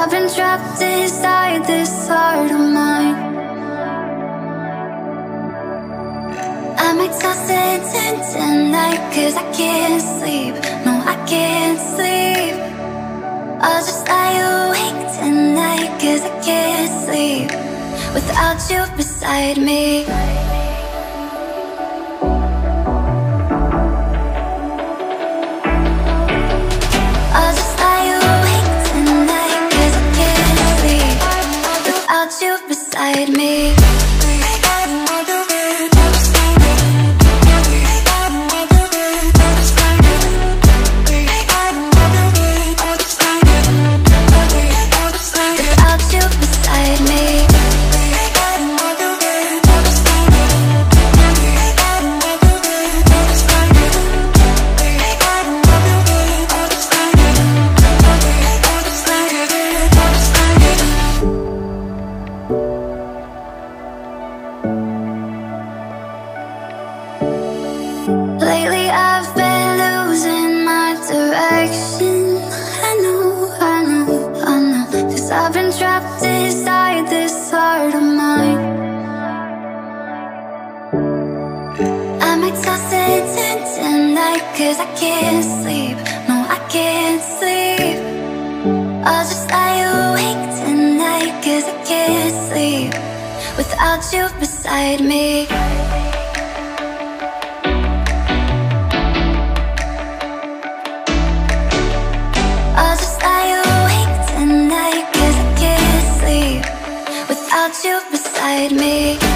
I've been trapped inside this heart of mine. I'm exhausted tonight Cause I can't sleep. No, I can't sleep. I'll just lie awake tonight Cause I can't sleep Without you beside me I've been trapped inside this heart of mine. I'm exhausted tonight Cause I can't sleep. No, I can't sleep. I'll just lie awake tonight Cause I can't sleep Without you beside me inside me.